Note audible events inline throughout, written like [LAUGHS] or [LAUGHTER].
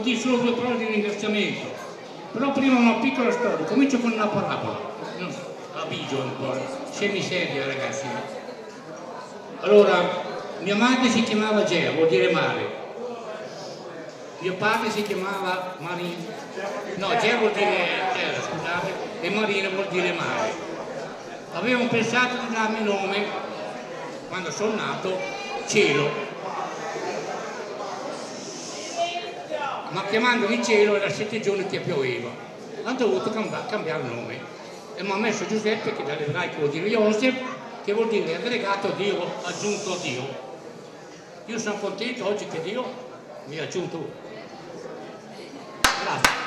devo dire solo due parole di ringraziamento. Però prima una piccola storia, comincio con una parabola. So, abigio un po', semiseria ragazzi. Allora, mia madre si chiamava Gea, vuol dire mare. Mio padre si chiamava Marino. No, Gea vuol dire terra, scusate, e Marino vuol dire mare. Avevamo pensato di darmi nome, quando sono nato, Cielo. Ma chiamandomi Cielo era sette giorni che pioveva. Ho dovuto cambiare nome e mi ha messo Giuseppe, che dall'ebraico vuol dire Joseph, che vuol dire aggregato a Dio, aggiunto a Dio. Io sono contento oggi che Dio mi ha aggiunto. Grazie.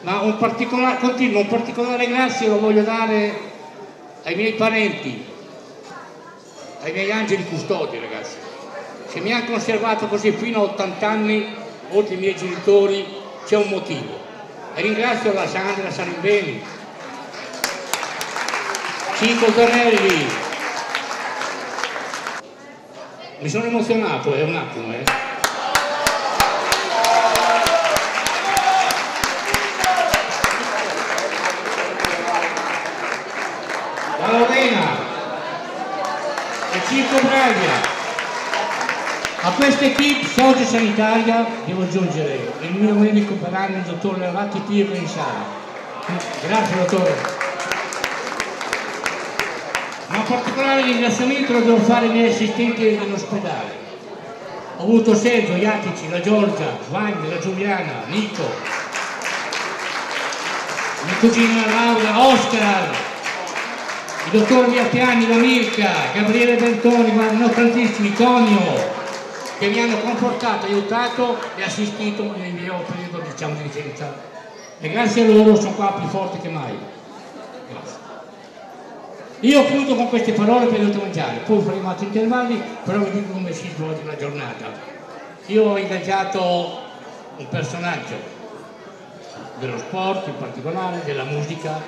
Ma un particolare, continuo, un particolare grazie lo voglio dare ai miei parenti, ai miei angeli custodi ragazzi, che mi hanno conservato così fino a 80 anni, oltre i miei genitori, c'è un motivo. E ringrazio la Sandra Salimbeni, Cico Torelli. Mi sono emozionato, è un attimo, eh. La Lorena Braga. A questa equipe Socia Sanitaria devo aggiungere il mio medico per anni, il dottor Levati Pio Pensare. Grazie dottore. Ma un particolare ringraziamento lo devo fare ai miei assistenti dell'ospedale. Ho avuto Sergio, Iatici, la Giorgia, Vagni, la Giuliana, Nico, mia cugina Laura, Oscar, il dottor Viatiani, la Mirka, Gabriele Bertoni, ma non tantissimi, Tonio, che mi hanno confortato, aiutato e assistito nel mio periodo diciamo, di licenza. E grazie a loro sono qua più forte che mai. Grazie. Io ho chiuso con queste parole per mangiare, poi faremo altri intervalli, però vi dico come si svolge la giornata. Io ho ingaggiato un personaggio dello sport in particolare, della musica,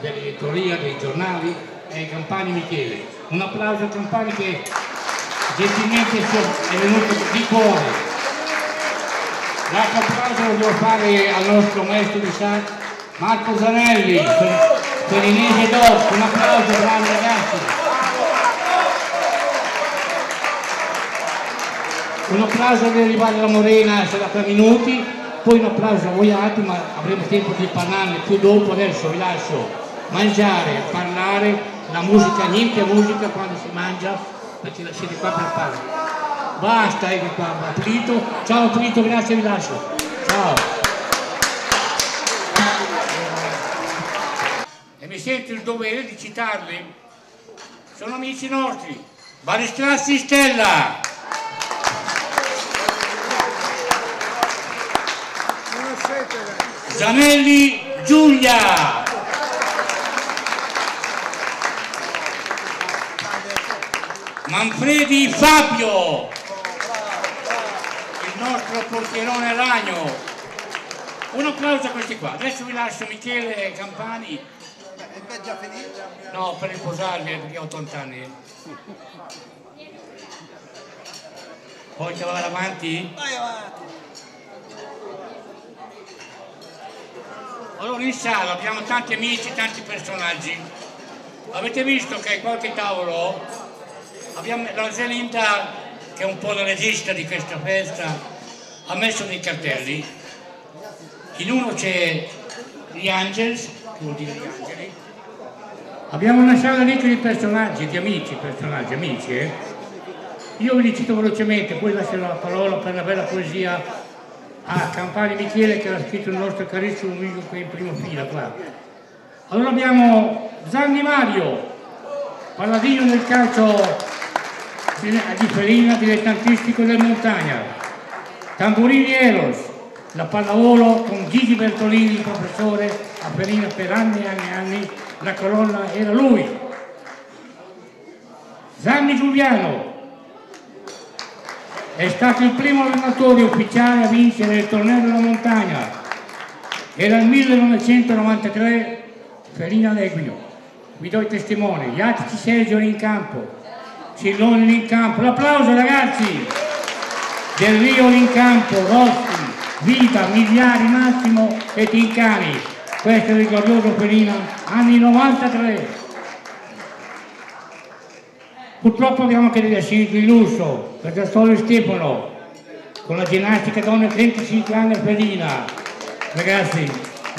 dell'editoria, dei giornali, è Campani Michele. Un applauso a Campani che gentilmente è venuto di cuore. L'altro applauso lo devo fare al nostro maestro di San Marco Zanelli, Torinese Doc, un applauso grande ragazzi. Un applauso alle rivali della Morena, sarà tre minuti, poi un applauso a voi altri, ma avremo tempo di parlarne più dopo, adesso vi lascio mangiare, parlare, la musica, niente musica quando si mangia, perché siete qua per parlare. Basta, ecco qua, Aprito. Ciao Aprito, grazie, vi lascio. Ciao. E mi sento il dovere di citarli. Sono amici nostri. Balestrassi Stella. Zanelli Giulia. Manfredi Fabio, il nostro portierone Ragno. Un applauso a questi qua. Adesso vi lascio Michele Campani. È già finito? No, per riposarmi perché ho 80 anni. Poi che va avanti? Vai avanti. Allora in sala abbiamo tanti amici, tanti personaggi. Avete visto che qualche tavolo abbiamo, la Zelinda, che è un po' la regista di questa festa, ha messo dei cartelli. In uno c'è gli Angels, che vuol dire gli angeli. Abbiamo una sala ricca di personaggi, di amici, personaggi, amici, eh? Io vi cito velocemente, poi lascerò la parola per la bella poesia a Campani Michele che ha scritto il nostro carissimo amico qui in prima fila qua. Allora abbiamo Zanni Mario, paladino del calcio di Felina, dilettantistico del Montagna. Tamburini Eros, la pallavolo con Gigi Bertolini, professore a Felina per anni e anni e anni, la colonna era lui. Zanni Giuliano, è stato il primo allenatore ufficiale a vincere il torneo della montagna. Era il 1993 Felina Leguino. Vi do il testimone. Iatici Sergio in campo. Cilloni in campo, l'applauso ragazzi! Del Rio in campo, Rossi, Vita, Migliari, Massimo e Tincani. Questo è il ricordoso Perina, anni 93. Purtroppo abbiamo anche degli assenti di lusso, per Sassuolo Stefano, con la ginnastica donne 35 anni a Perina. Ragazzi,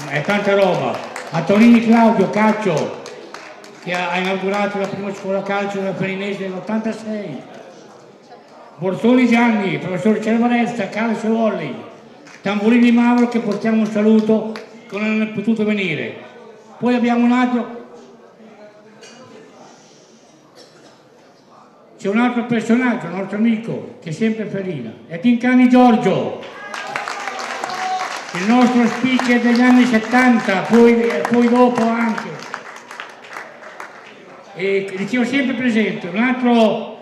è tanta roba. A Torini Claudio, calcio, che ha inaugurato la prima scuola calcio della Perinese nell'86. Borsoni Gianni, professor Cervaresta, calcio volley. Tamburini Mauro che portiamo un saluto che non è potuto venire. Poi abbiamo un altro c'è un altro personaggio, un nostro amico, che è sempre Ferina, è Tincani Giorgio, il nostro speaker degli anni 70, poi, poi dopo anche. E dicevo sempre presente un altro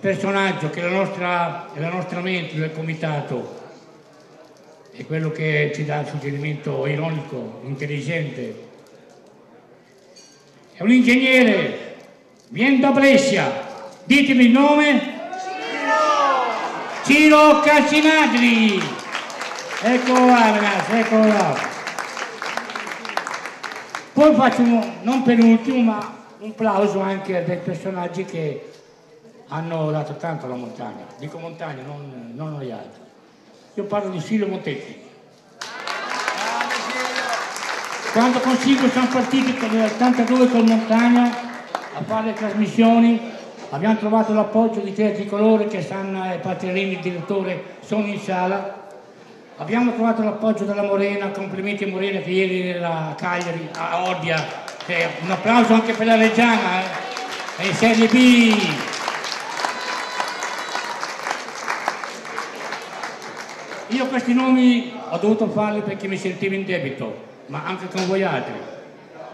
personaggio che è la nostra, è la nostra mente del comitato, è quello che ci dà il suggerimento ironico, intelligente. È un ingegnere, viene da Brescia, Ditemi il nome? Ciro! Ciro Cassinadri! Eccolo là ragazzi, eccolo là. Poi faccio non penultimo, ma un plauso anche a dei personaggi che hanno dato tanto alla montagna. Dico montagna, non, non noi altri. Io parlo di Silvio Montetti. Quando con Silvio siamo partiti nel 82 con Montagna a fare le trasmissioni, Abbiamo trovato l'appoggio di tre tricolore che stanno, eh, Paterini, il direttore, sono in sala. Abbiamo trovato l'appoggio della Morena, complimenti a Morena che ieri era a Cagliari, a Odia. Eh, un applauso anche per la Reggiana, eh. è Serie B. Io questi nomi ho dovuto farli perché mi sentivo in debito, ma anche con voi altri.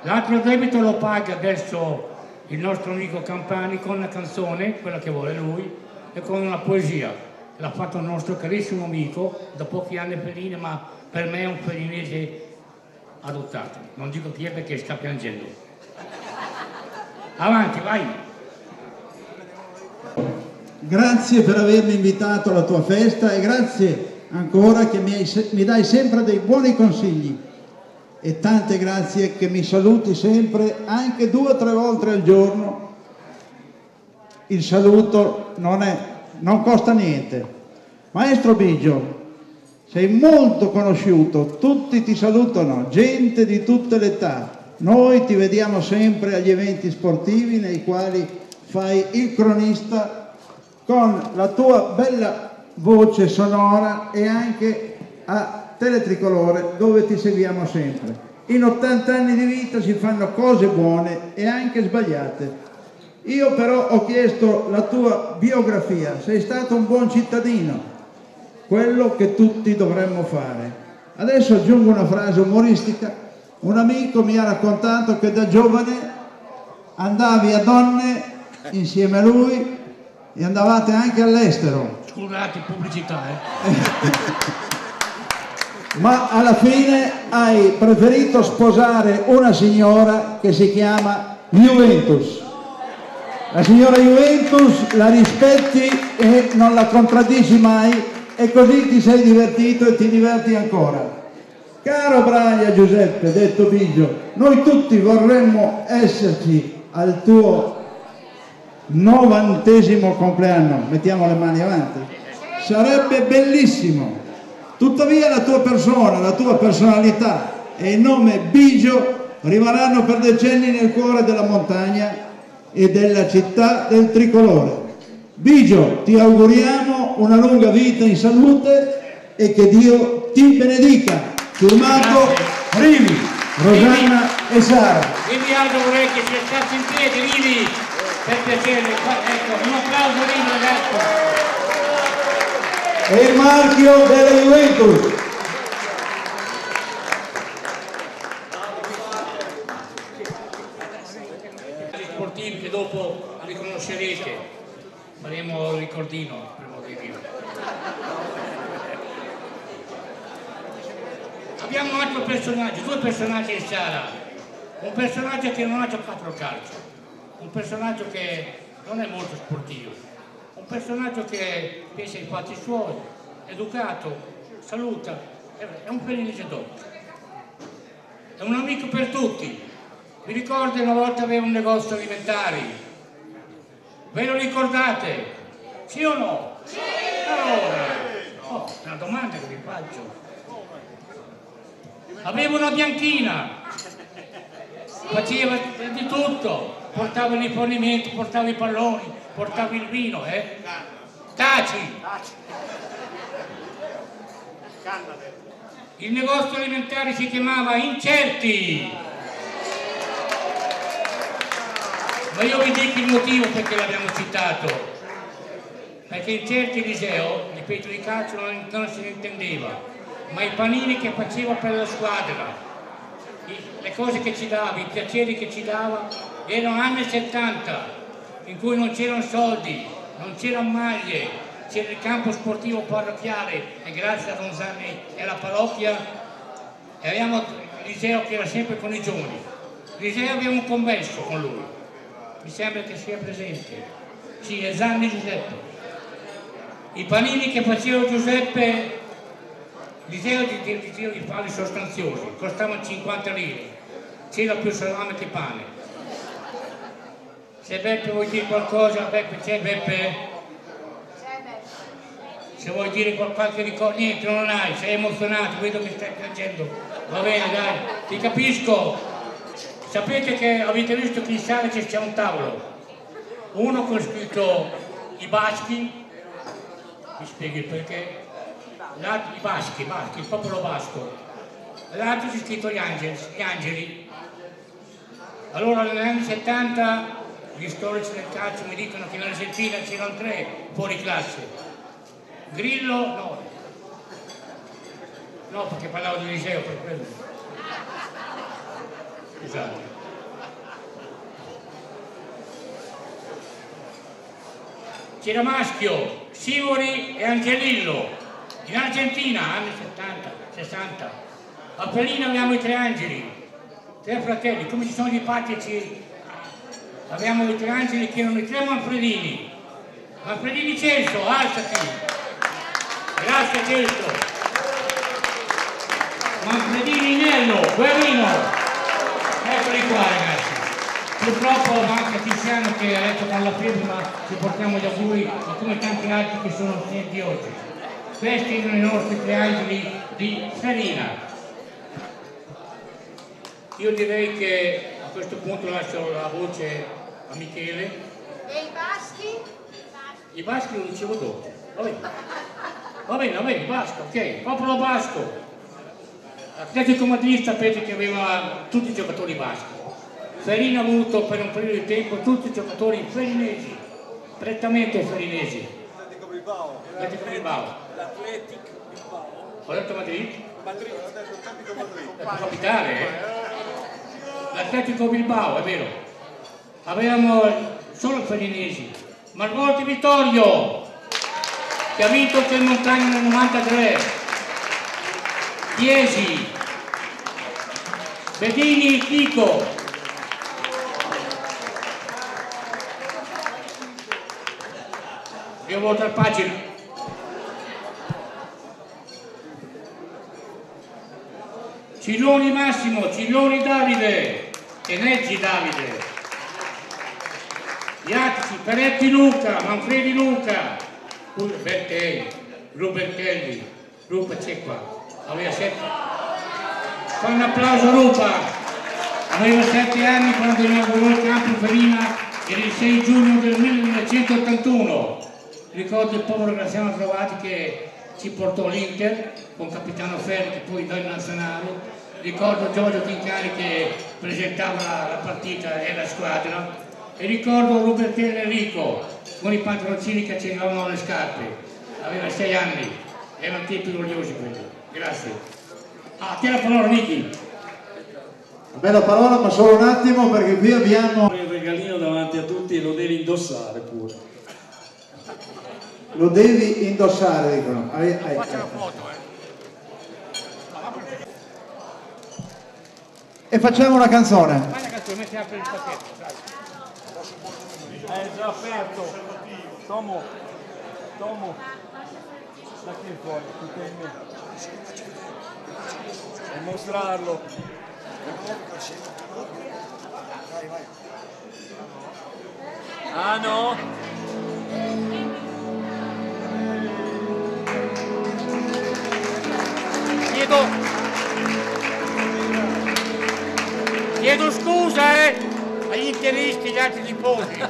L'altro debito lo paga adesso il nostro amico Campani con una canzone, quella che vuole lui, e con una poesia. L'ha fatto il nostro carissimo amico, da pochi anni Fellini, ma per me è un fellinese adottato. Non dico chi è perché sta piangendo. Avanti, vai! Grazie per avermi invitato alla tua festa e grazie ancora che mi, hai, mi dai sempre dei buoni consigli e tante grazie che mi saluti sempre anche due o tre volte al giorno. Il saluto non, è, non costa niente. Maestro Bigio, sei molto conosciuto, tutti ti salutano, gente di tutte le età. Noi ti vediamo sempre agli eventi sportivi nei quali fai il cronista con la tua bella voce sonora e anche a Teletricolore dove ti seguiamo sempre. In 80 anni di vita si fanno cose buone e anche sbagliate. Io però ho chiesto la tua biografia, sei stato un buon cittadino, quello che tutti dovremmo fare. Adesso aggiungo una frase umoristica. Un amico mi ha raccontato che da giovane andavi a donne insieme a lui e andavate anche all'estero. Scusate, pubblicità, eh. [LAUGHS] ma alla fine hai preferito sposare una signora che si chiama Juventus. La signora Juventus la rispetti e non la contraddici mai e così ti sei divertito e ti diverti ancora. Caro Braia Giuseppe, detto Bigio, noi tutti vorremmo esserci al tuo novantesimo compleanno, mettiamo le mani avanti, sarebbe bellissimo Tuttavia la tua persona, la tua personalità e il nome Bigio rimarranno per decenni nel cuore della montagna e della città del tricolore. Bigio, ti auguriamo una lunga vita in salute e che Dio ti benedica. Firmato Rivi, Rosanna e Sara. Quindi Aldo vorrei che sia stato in piedi, Rivi, per piacere. Ecco, un applauso Rivi ragazzi è il marchio della Juventus. sportivi che dopo riconoscerete, faremo il ricordino dire. Abbiamo un altro personaggio, due personaggi in sala, un personaggio che non ha giocato al calcio, un personaggio che non è molto sportivo. Un personaggio che pensa ai fatti suoi, educato, saluta, è un felice dopo. È un amico per tutti. Vi ricordo una volta aveva un negozio alimentari? Ve lo ricordate? Sì o no? Allora, oh, una domanda che vi faccio. Aveva una bianchina, faceva di tutto, portava i rifornimenti, portava i palloni, portava il vino, eh? Taci! Il negozio alimentare si chiamava Incerti. Ma io vi dico il motivo perché l'abbiamo citato. Perché Incerti Eliseo, ripeto di calcio, non, non ne intendeva, ma i panini che faceva per la squadra, le cose che ci dava, i piaceri che ci dava, erano anni 70 in cui non c'erano soldi, non c'erano maglie, c'era il campo sportivo parrocchiale e grazie a Ronzani e alla parrocchia e abbiamo Eliseo che era sempre con i giovani. Eliseo abbiamo un convesso con lui, mi sembra che sia presente. Sì, Zanni Giuseppe. I panini che faceva Giuseppe L'idea di, di, di, di farli sostanziosi costavano 50 lire, c'era più salame che pane. Se Beppe vuoi dire qualcosa, Beppe c'è Beppe? Se vuoi dire qualche ricordo, niente, non hai, sei emozionato, vedo che stai piangendo. Va bene, dai, ti capisco. Sapete che avete visto che in sala c'è un tavolo, uno con scritto i baschi, mi spieghi perché, i baschi, baschi, il popolo basco, l'altro c'è scritto gli angeli, gli angeli. Allora negli anni 70 gli storici del calcio mi dicono che nell'Argentina c'erano tre fuori classe. Grillo no. No, perché parlavo di liceo per quello. Esatto. C'era Maschio, Sivori e Angelillo in Argentina, anni 70, 60, a Pellino abbiamo i tre angeli, tre fratelli, come ci sono gli pattici, abbiamo i tre angeli che erano i tre Manfredini. Manfredini Celso, alzati! Grazie Celso! Manfredini Nello, Guerrino! Eccoli qua! Purtroppo manca Tiziano che ha letto con la firma, ci portiamo gli auguri, ma come tanti altri che sono presenti oggi. Questi sono i nostri tre angeli di Farina. Io direi che a questo punto lascio la voce a Michele. E i baschi? I baschi lo dicevo dopo. Va bene, va bene, va bene, basco, ok. Popolo basco. Atletico Madrid sapete che aveva tutti i giocatori baschi. Ferina ha avuto per un periodo di tempo tutti i giocatori ferinesi, prettamente ferinesi. Atletico Bilbao. Atletico Bilbao. Ho detto Madrid? Madrid, ho detto Atletico Madrid. È la capitale, eh? L'Atletico Bilbao, è vero. Avevamo solo ferinesi. Malvolti Vittorio, che ha vinto il Montagna nel 93. Chiesi. Bedini Chico. Io voto a pagina. Cilloni Massimo, Cilloni Davide, Teneggi Davide, Iazzi, Peretti Luca, Manfredi Luca, Bertelli, Rubertelli, Luca c'è qua, aveva sette. Fa un applauso a Luca, aveva sette anni quando inaugurò il campo Ferina era il 6 giugno del 1981. Ricordo il povero Graziano Trovati che ci portò l'Inter con Capitano Ferri che poi dò in nazionale. Ricordo Giorgio Tincari che presentava la partita e la squadra. E ricordo Robertello Enrico con i pantaloncini che accendevano le scarpe. Aveva sei anni erano tempi gloriosi quelli grazie. Ah, ti la parola Niki A me la parola ma solo un attimo perché qui abbiamo il regalino davanti a tutti e lo devi indossare pure lo devi indossare dicono Ai- ai- ai. e facciamo una canzone vai ragazzi metti apri il pacchetto dai. È già aperto. Tomo. Tomo. Da qui fuori, tutto in me. E mostrarlo. Ah no? Chiedo... Chiedo scusa, eh, agli interisti e agli altri tifosi.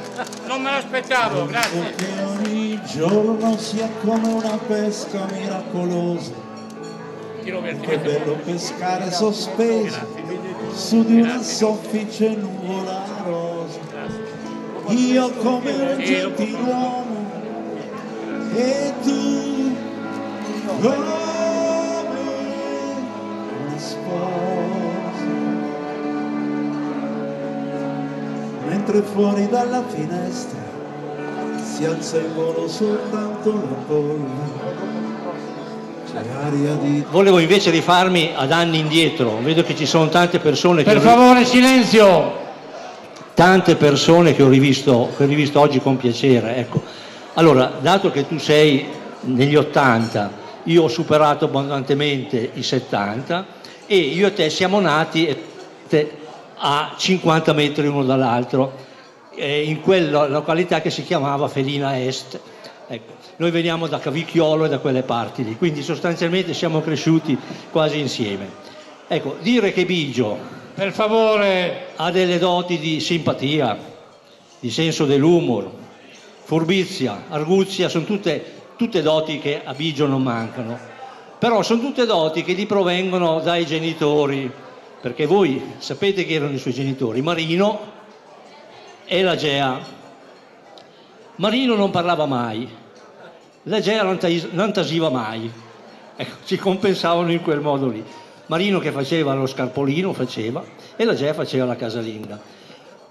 Non me l'aspettavo, grazie. che ogni giorno sia come una pesca miracolosa. Che bello pescare sospeso su di una soffice nuvola rosa. Io come un gentiluomo e tu come Mentre fuori dalla finestra si alza in volo soltanto la polvere. C'è aria di Volevo invece rifarmi ad anni indietro, vedo che ci sono tante persone che, Per ho, favore, silenzio! tante persone che ho, rivisto, che ho rivisto oggi con piacere. Ecco. Allora, dato che tu sei negli 80, io ho superato abbondantemente i 70 e io e te siamo nati a 50 metri uno dall'altro, eh, in quella località che si chiamava Felina Est. Ecco, noi veniamo da Cavicchiolo e da quelle parti lì, quindi sostanzialmente siamo cresciuti quasi insieme. Ecco, dire che Bigio Per favore, ha delle doti di simpatia, di senso dell'umor, furbizia, arguzia, sono tutte, tutte doti che a Bigio non mancano. Però sono tutte doti che gli provengono dai genitori, perché voi sapete che erano i suoi genitori, Marino e la Gea. Marino non parlava mai, la Gea non, tasiva mai, ecco, ci compensavano in quel modo lì. Marino che faceva lo scarpolino faceva e la Gea faceva la casalinga.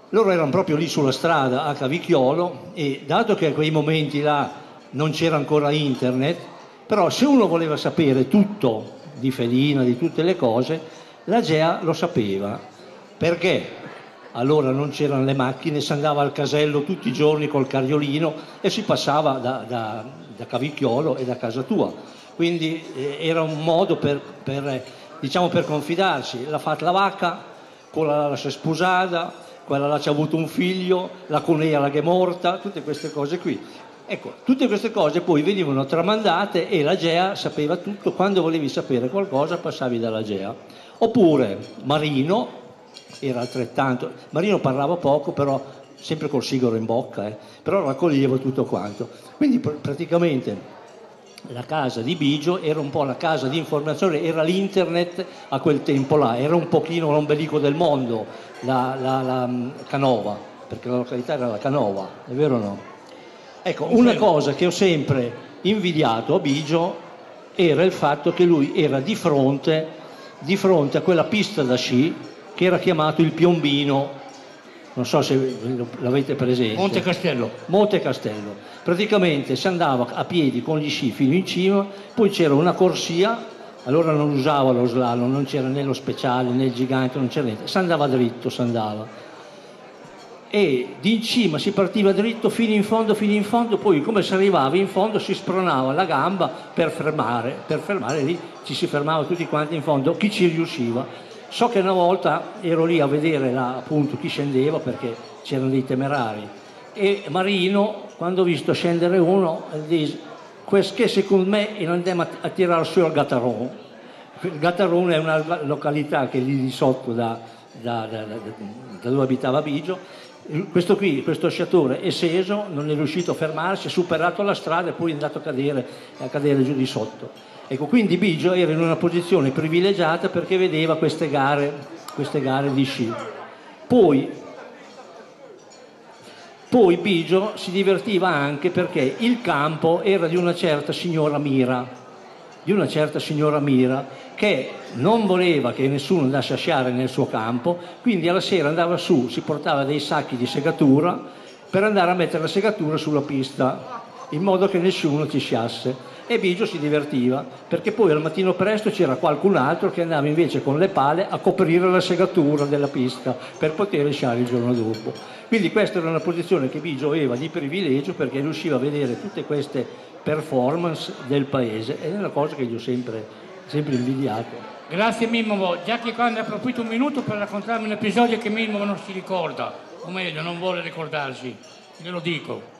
Loro erano proprio lì sulla strada a Cavicchiolo e dato che a quei momenti là non c'era ancora internet, però se uno voleva sapere tutto di Felina, di tutte le cose, la Gea lo sapeva. Perché? Allora non c'erano le macchine, si andava al casello tutti i giorni col carriolino e si passava da, da- da Cavicchiolo e da casa tua. Quindi eh, era un modo per, per, diciamo, per confidarsi. L'ha fatta la vacca, quella la si è sposata, quella là ci ha avuto un figlio, la conea la che è morta, tutte queste cose qui. Ecco, tutte queste cose poi venivano tramandate e la GEA sapeva tutto, quando volevi sapere qualcosa passavi dalla GEA. Oppure Marino, era altrettanto, Marino parlava poco però sempre col sigaro in bocca, eh, però raccoglieva tutto quanto. Quindi pr- praticamente la casa di Bigio era un po' la casa di informazione, era l'internet a quel tempo là, era un pochino l'ombelico del mondo, la, la- la, mm, Canova, perché la località era la Canova, è vero o no? Ecco, una cosa che ho sempre invidiato a Bigio era il fatto che lui era di fronte, di fronte a quella pista da sci che era chiamato il Piombino, non so se l'avete presente. Monte Castello. Monte Castello. Praticamente si andava a piedi con gli sci fino in cima, poi c'era una corsia, allora non usava lo slalom, non c'era né lo speciale né il gigante, non c'era niente, si andava dritto, si andava. E di in cima si partiva dritto fino in fondo, fino in fondo, poi come si arrivava in fondo si spronava la gamba per fermare, per fermare lì ci si fermava tutti quanti in fondo, chi ci riusciva. So che una volta ero lì a vedere là, appunto chi scendeva perché c'erano dei temerari. E Marino quando ho visto scendere uno dice che secondo me andiamo a, a tirare su il Gattaron il Gattaron è una località che è lì di sotto da, da- da- da- dove abitava Bigio. Questo qui, questo sciatore è sceso, non è riuscito a fermarsi, ha superato la strada e poi è andato a cadere, a cadere giù di sotto. Ecco, quindi Bigio era in una posizione privilegiata perché vedeva queste gare, queste gare di sci. Poi poi Bigio si divertiva anche perché il campo era di una certa signora Mira, di una certa signora Mira che non voleva che nessuno andasse a sciare nel suo campo, quindi alla sera andava su, si portava dei sacchi di segatura per andare a mettere la segatura sulla pista, in modo che nessuno ci sciasse. E Bigio si divertiva perché poi al mattino presto c'era qualcun altro che andava invece con le pale a coprire la segatura della pista per poter sciare il giorno dopo. Quindi questa era una posizione che Bigio aveva di privilegio perché riusciva a vedere tutte queste performance del paese ed è una cosa che gli ho sempre, sempre invidiato. Grazie Mimmo, già che quando approfitto un minuto per raccontarmi un episodio che Mimmo non si ricorda, o meglio non vuole ricordarsi, glielo dico.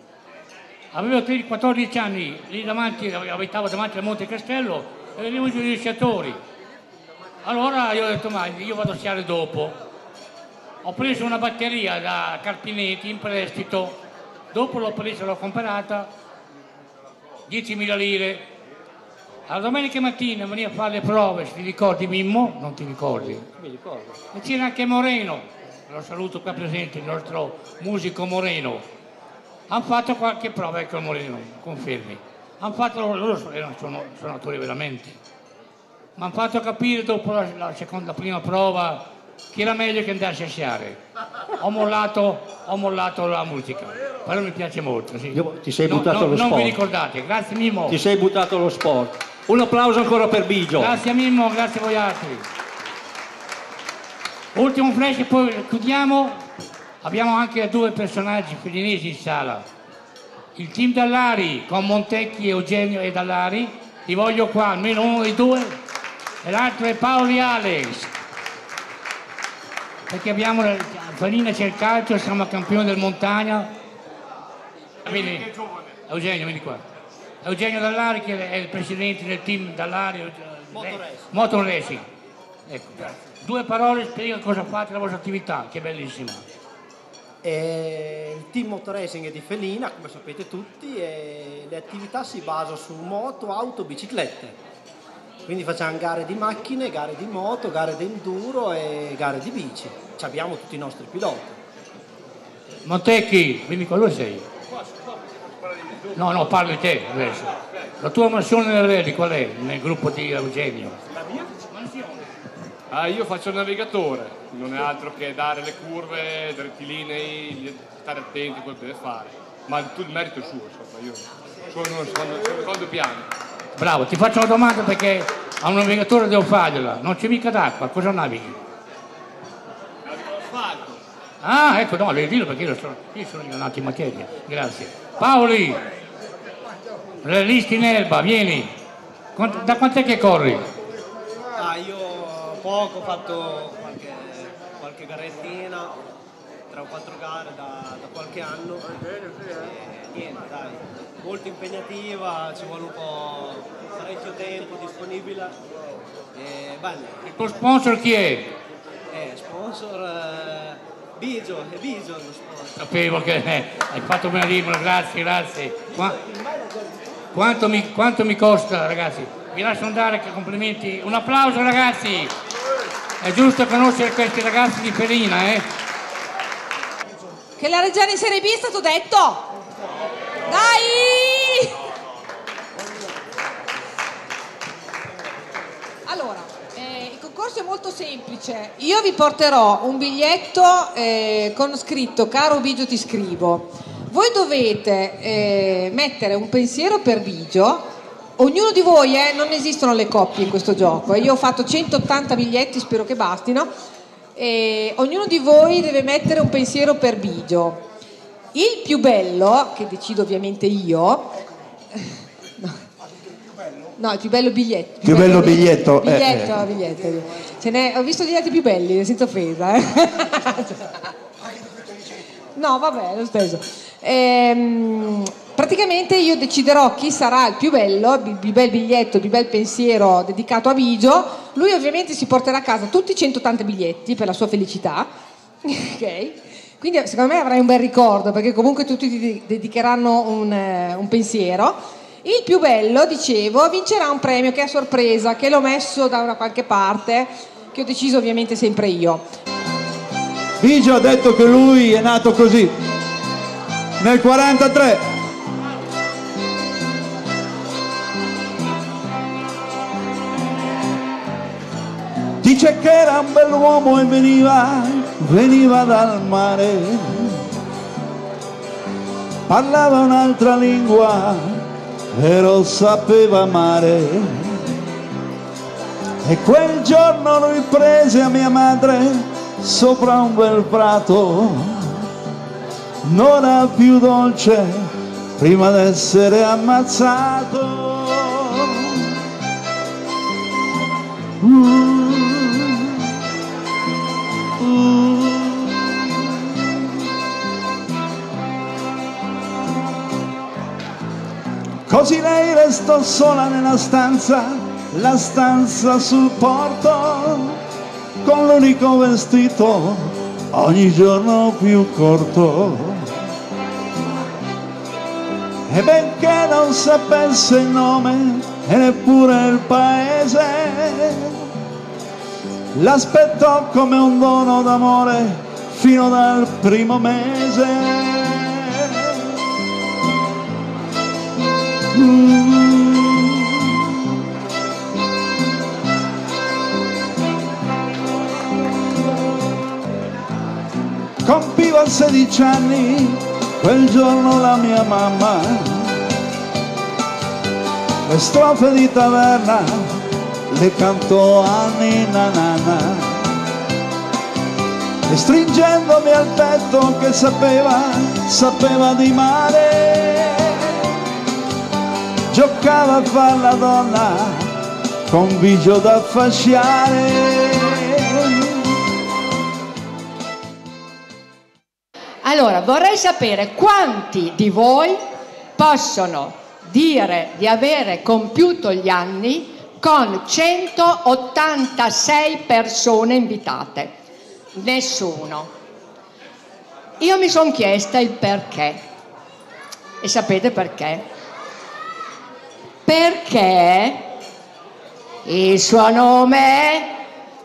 Avevo 13 14 anni, lì davanti, abitavo davanti al Monte Castello e venivano giù gli sciatori. Allora io ho detto ma io vado a sciare dopo. Ho preso una batteria da Carpinetti in prestito, dopo l'ho presa, l'ho comprata, 10.000 lire. La domenica mattina veniva a fare le prove, se ti ricordi Mimmo? Non ti ricordi? Mi ricordo. E c'era anche Moreno, lo saluto qua presente, il nostro musico Moreno. Hanno fatto qualche prova, ecco il Moreno, confermi. Hanno fatto, loro sono, erano suono- suonatori veramente. Mi hanno fatto capire dopo la, la seconda, la prima prova che era meglio che andarsi a sciare. Ho mollato, ho mollato la musica, però mi piace molto. Sì. Io- ti sei No, buttato no, allo Non vi sport. ricordate, grazie Mimmo. Ti sei buttato allo sport. Un applauso ancora per Bigio. Grazie Mimmo, grazie a voi altri. Ultimo flash e poi chiudiamo. Abbiamo anche due personaggi felinesi in sala. Il team Dallari con Montecchi, Eugenio e Dallari. Li voglio qua, almeno uno dei due. E l'altro è Paoli Alex. Perché abbiamo, a Farina c'è il calcio, siamo campioni del montagna. Vieni, Eugenio, vieni qua. Eugenio Dallari che è il presidente del team Dallari. Motor Racing. Ecco. Due parole, spiega cosa fate la vostra attività, che è bellissima. E il team motorracing è di Felina, come sapete tutti, e le attività si basano su moto, auto, biciclette. Quindi facciamo gare di macchine, gare di moto, gare di enduro e gare di bici. Ci abbiamo tutti i nostri piloti. Montecchi, qua, dove sei? No, no, parlo di te adesso. La tua mansione nel rally qual è nel gruppo di Eugenio? Ah, io faccio il navigatore, non è altro che dare le curve, rettilinei, stare attenti a quello che deve fare. Ma tutto il merito è suo, insomma, io sono secondo, secondo piano. Bravo, ti faccio una domanda perché a un navigatore devo fargliela. Non c'è mica d'acqua, cosa navighi? Asfalto. Ah, ecco, no, devi dirlo perché io sono, io sono in materia. Grazie. Paoli, realisti in erba, vieni. Da quant'è che corri? Poco ho fatto qualche, qualche garettina, tre o quattro gare da, da qualche anno. E niente, dai, molto impegnativa, ci vuole un po' parecchio tempo disponibile. E bello. Il tuo sponsor chi è? Eh, sponsor eh, Bigio, è Bigio lo sponsor. Sapevo che eh, hai fatto bene a dirmelo, grazie, grazie. Qua- quanto, mi, quanto mi costa, ragazzi? Vi lascio andare, che complimenti. Un applauso, ragazzi! È giusto conoscere questi ragazzi di Ferina, eh? Che la Reggiana in Serie B è stato detto! Dai! Allora, eh, il concorso è molto semplice. Io vi porterò un biglietto eh, con scritto Caro Bigio ti scrivo. Voi dovete eh, mettere un pensiero per Bigio. Ognuno di voi, eh, non esistono le coppie in questo gioco. eh. Io ho fatto 180 biglietti, spero che bastino. E ognuno di voi deve mettere un pensiero per Bigio. Il più bello, che decido ovviamente io, [LAUGHS] no, il più bello biglietto. Più bello biglietto, eh, Biglietto, biglietto. Ce n'è- ho visto degli altri più belli, senza offesa. eh. [LAUGHS] No, vabbè, lo stesso. Ehm, praticamente io deciderò chi sarà il più bello, il più bel biglietto, il più bel pensiero dedicato a Bigio. Lui ovviamente si porterà a casa tutti i 180 biglietti per la sua felicità. [LAUGHS] ok? Quindi secondo me avrai un bel ricordo perché comunque tutti ti dedicheranno un, eh, un pensiero. Il più bello, dicevo, vincerà un premio che è a sorpresa, che l'ho messo da una qualche parte, che ho deciso ovviamente sempre io. Bigio ha detto che lui è nato così, nel 43. Dice che era un bell'uomo e veniva, veniva dal mare. Parlava un'altra lingua e lo sapeva amare. E quel giorno lui prese a mia madre sopra un bel prato, non ha più dolce prima d'essere ammazzato. Uh. Così lei restò sola nella stanza, la stanza sul porto, con l'unico vestito ogni giorno più corto. E benché non sapesse il nome e neppure il paese, l'aspettò come un dono d'amore fino dal primo mese. Compiva 16 anni quel giorno la mia mamma, le strofe di taverna le cantò a Nina Nana. E stringendomi al petto che sapeva, sapeva di mare, giocava a far la donna con bigio da fasciare. Allora, vorrei sapere quanti di voi possono dire di avere compiuto gli anni con 186 persone invitate. Nessuno. Io mi sono chiesta il perché. E sapete perché? Perché il suo nome è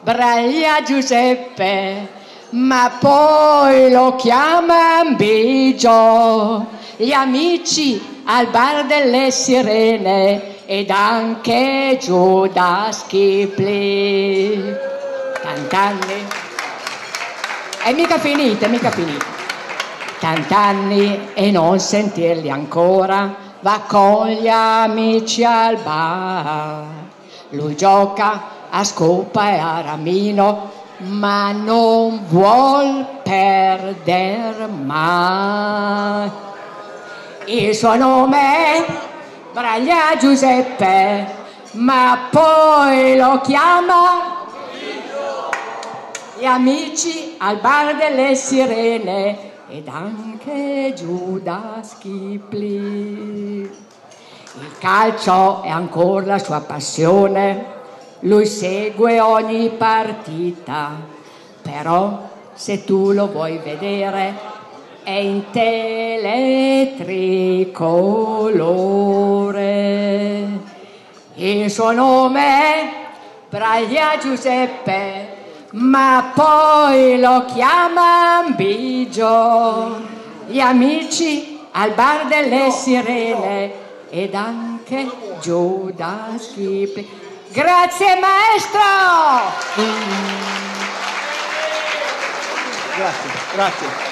Braglia Giuseppe ma poi lo chiama Bigio, gli amici al bar delle sirene ed anche Giuda Schipli. Tant'anni. E mica finite, mica finite. Tant'anni e non sentirli ancora, va con gli amici al bar. Lui gioca a scopa e a ramino ma non vuol perder mai. Il suo nome è Braglia Giuseppe, ma poi lo chiama gli amici al bar delle sirene ed anche Giuda Schipli. Il calcio è ancora la sua passione lui segue ogni partita, però se tu lo vuoi vedere è in teletricolore. Il suo nome è Braglia Giuseppe, ma poi lo chiama Bigio. Gli amici al bar delle sirene ed anche Giuda Schipli. Grazie maestro! Grazie, grazie.